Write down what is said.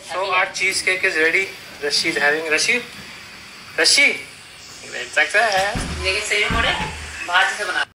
So our cheesecake is ready. Rashid having Rashid. Rashid. Great success. लेकिन सही मोड़े भाजी से बना